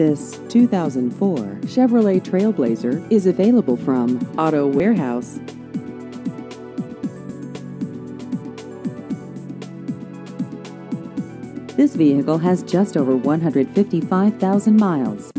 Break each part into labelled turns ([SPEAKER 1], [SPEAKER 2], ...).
[SPEAKER 1] This 2004 Chevrolet Trailblazer is available from Auto Warehouse. This vehicle has just over 155,000 miles.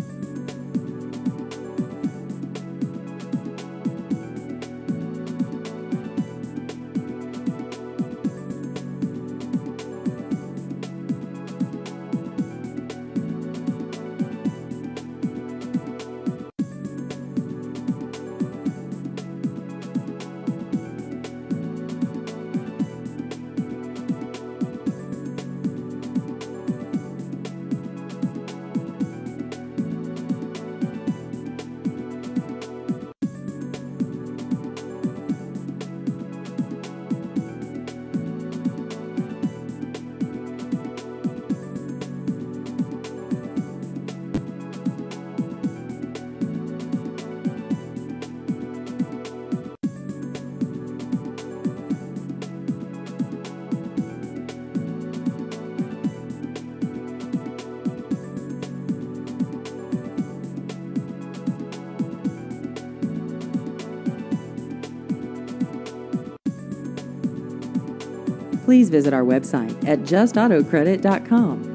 [SPEAKER 1] Please visit our website at justautocredit.com.